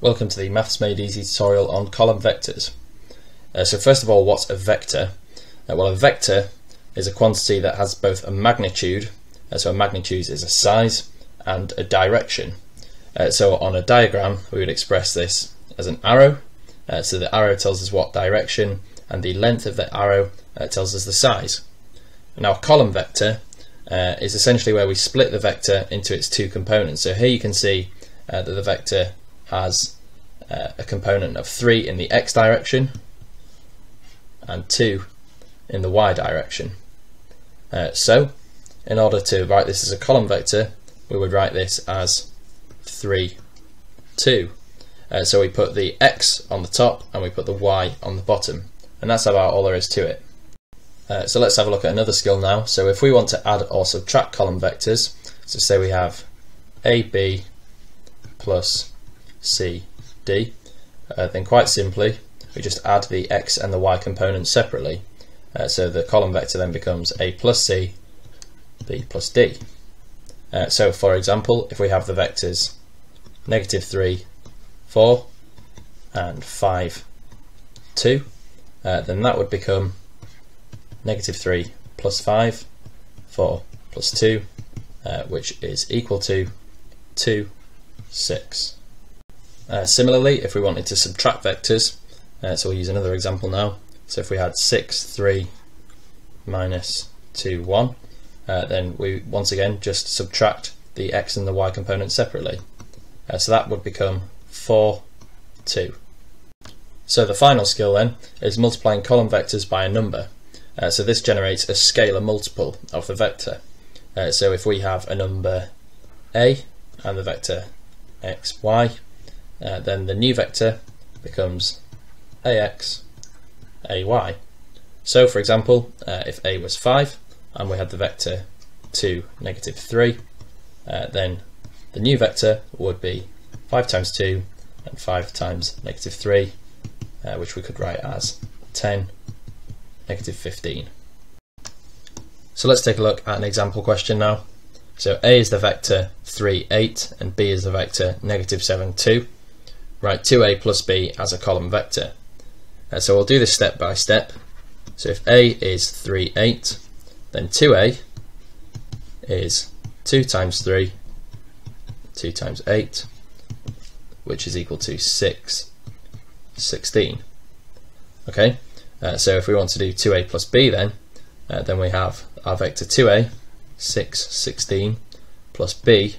Welcome to the Maths Made Easy tutorial on column vectors. Uh, so first of all, what's a vector? Uh, well, a vector is a quantity that has both a magnitude, uh, so a magnitude is a size, and a direction. Uh, so on a diagram, we would express this as an arrow. Uh, so the arrow tells us what direction, and the length of the arrow uh, tells us the size. Now, a column vector is essentially where we split the vector into its two components. So here you can see that the vector has uh, a component of 3 in the x direction and 2 in the y direction. Uh, so, in order to write this as a column vector, we would write this as 3, 2. Uh, so we put the x on the top and we put the y on the bottom. And that's about all there is to it. Uh, so let's have a look at another skill now. So if we want to add or subtract column vectors, so say we have AB plus C, D, uh, then quite simply we just add the x and the y components separately. Uh, so the column vector then becomes A plus C, B plus D. Uh, so for example, if we have the vectors negative 3, 4 and 5, 2, uh, then that would become negative 3 plus 5, 4 plus 2, uh, which is equal to 2, 6. Uh, similarly, if we wanted to subtract vectors, uh, so we'll use another example now. So if we had 6, 3, minus 2, 1, uh, then we once again just subtract the x and the y components separately. Uh, so that would become 4, 2. So the final skill then is multiplying column vectors by a number. Uh, so this generates a scalar multiple of the vector. Uh, so if we have a number a and the vector x, y, uh, then the new vector becomes ax, ay. So for example, uh, if a was 5 and we had the vector 2, negative 3, uh, then the new vector would be 5 times 2 and 5 times negative 3, uh, which we could write as 10, negative 15. So let's take a look at an example question now. So a is the vector 3, 8 and b is the vector negative 7, 2 write 2a plus b as a column vector. Uh, so we'll do this step by step. So if a is 3, 8, then 2a is 2 times 3, 2 times 8, which is equal to 6, 16. Okay, uh, so if we want to do 2a plus b then, uh, then we have our vector 2a, 6, 16, plus b,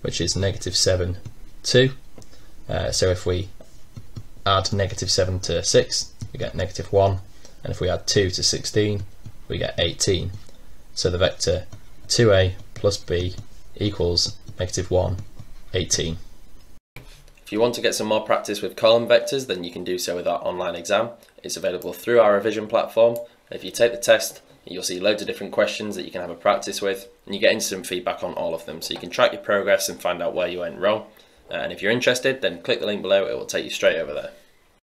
which is negative 7, 2, uh, so if we add negative 7 to 6, we get negative 1, and if we add 2 to 16, we get 18. So the vector 2a plus b equals negative 1, 18. If you want to get some more practice with column vectors, then you can do so with our online exam. It's available through our revision platform. If you take the test, you'll see loads of different questions that you can have a practice with, and you get instant feedback on all of them. So you can track your progress and find out where you went wrong. And if you're interested, then click the link below, it will take you straight over there.